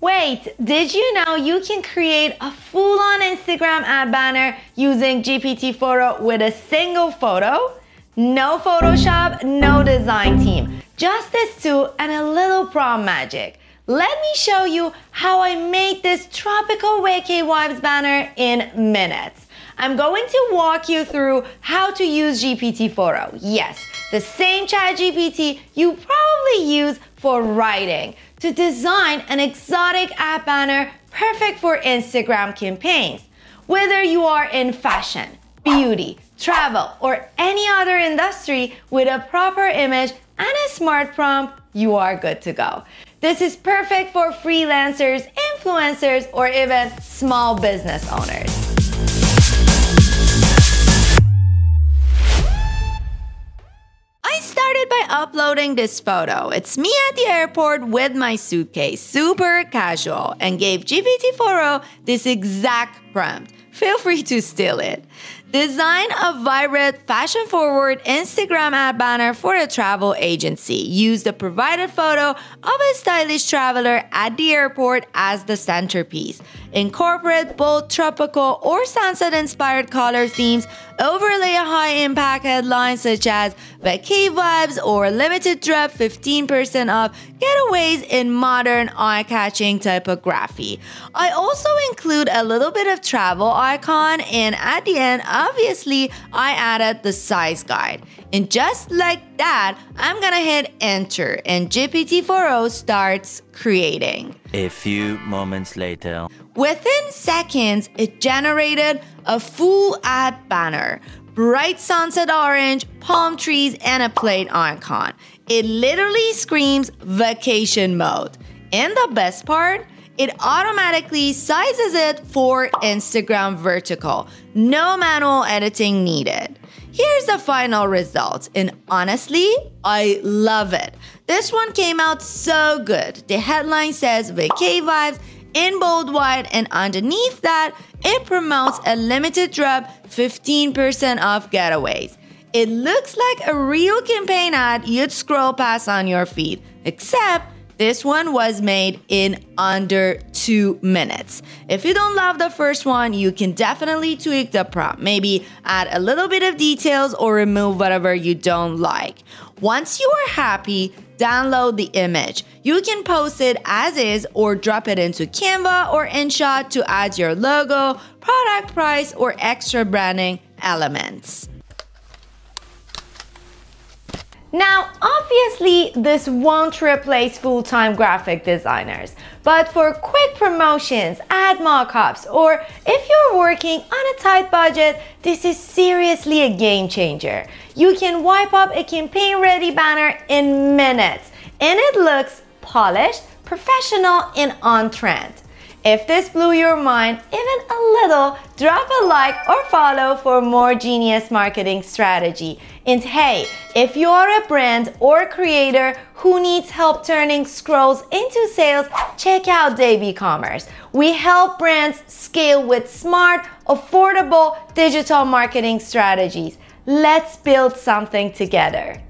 Wait, did you know you can create a full-on Instagram ad banner using GPT-4o with a single photo? No Photoshop, no design team, just this tool and a little prompt magic. Let me show you how I made this tropical vacay vibes banner in minutes. I'm going to walk you through how to use GPT-4o. Yes, the same ChatGPT you probably use for writing to design an exotic ad banner perfect for Instagram campaigns. Whether you are in fashion, beauty, travel, or any other industry with a proper image and a smart prompt, you are good to go. This is perfect for freelancers, influencers, or even small business owners. Uploading this photo. It's me at the airport with my suitcase, super casual, and gave GPT Photo oh this exact prompt. Feel free to steal it. Design a vibrant, fashion forward Instagram ad banner for a travel agency. Use the provided photo of a stylish traveler at the airport as the centerpiece. Incorporate bold tropical or sunset inspired color themes. Overlay a high impact headline such as Vacay Vibes or Limited Drop 15% off getaways in modern eye catching typography. I also include a little bit of travel icon and at the end, obviously, I added the size guide. And just like that, I'm gonna hit enter and GPT-4o starts creating. A few moments later. Within seconds, it generated a full ad banner, bright sunset orange, palm trees, and a plate icon. It literally screams vacation mode. And the best part, it automatically sizes it for Instagram vertical. No manual editing needed. Here's the final result, and honestly, I love it. This one came out so good. The headline says Vacay Vibes in bold white, and underneath that, it promotes a limited drop 15% off getaways. It looks like a real campaign ad you'd scroll past on your feed, except this one was made in under two minutes. If you don't love the first one, you can definitely tweak the prompt. Maybe add a little bit of details or remove whatever you don't like. Once you are happy, download the image. You can post it as is or drop it into Canva or InShot to add your logo, product price, or extra branding elements. Now, obviously, this won't replace full-time graphic designers, but for quick promotions, ad mockups, or if you're working on a tight budget, this is seriously a game changer. You can wipe up a campaign-ready banner in minutes, and it looks polished, professional, and on trend. If this blew your mind even a little, drop a like or follow for more genius marketing strategy. And hey, if you're a brand or creator who needs help turning scrolls into sales, check out Daybe Commerce. We help brands scale with smart, affordable digital marketing strategies. Let's build something together.